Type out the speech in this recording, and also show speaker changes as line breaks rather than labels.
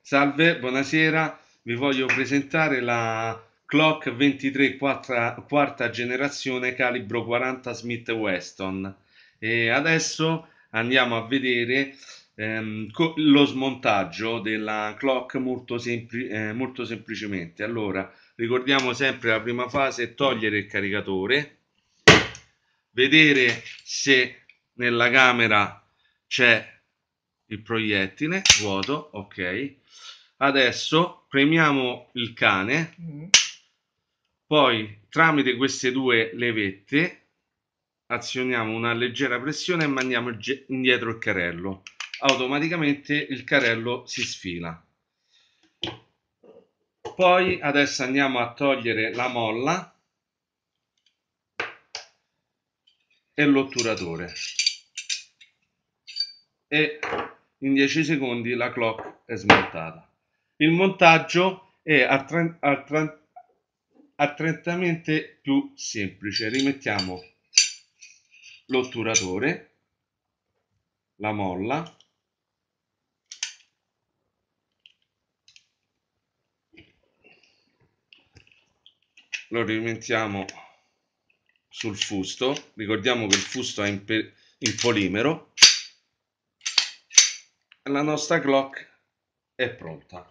Salve, buonasera. Vi voglio presentare la Clock 23 quarta, quarta generazione calibro 40 Smith Weston. E adesso andiamo a vedere ehm, lo smontaggio della clock molto, sempli eh, molto semplicemente. Allora, ricordiamo sempre la prima fase, togliere il caricatore, vedere se nella camera c'è il proiettile vuoto ok. Adesso premiamo il cane. Mm. poi tramite queste due levette azioniamo una leggera pressione e mandiamo indietro il carrello automaticamente il carrello si sfila. Poi adesso andiamo a togliere la molla e l'otturatore. E in 10 secondi la clock è smontata. Il montaggio è attrettamente più semplice. Rimettiamo l'otturatore, la molla, lo rimettiamo sul fusto ricordiamo che il fusto è in, in polimero la nostra clock è pronta